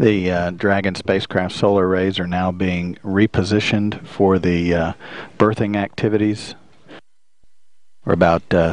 The uh, Dragon spacecraft solar arrays are now being repositioned for the uh, berthing activities. We're about uh,